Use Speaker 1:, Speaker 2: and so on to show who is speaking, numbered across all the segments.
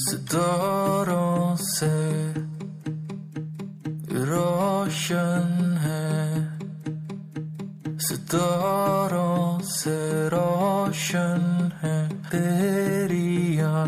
Speaker 1: सितारों से रोशन है सितारों से रोशन है तेरे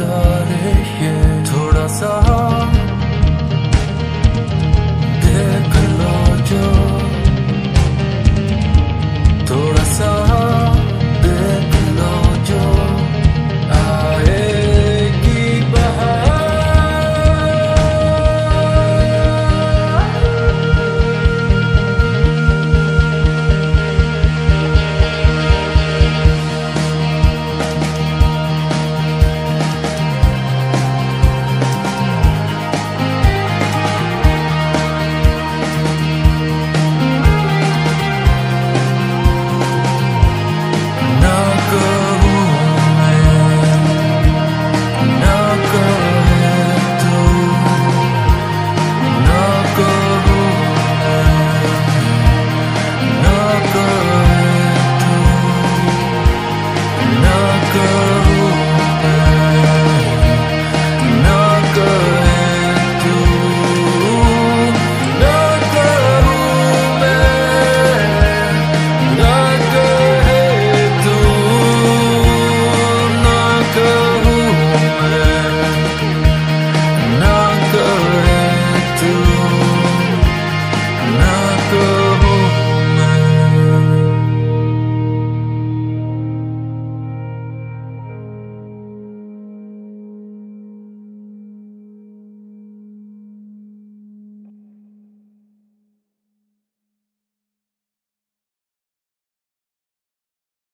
Speaker 1: started here.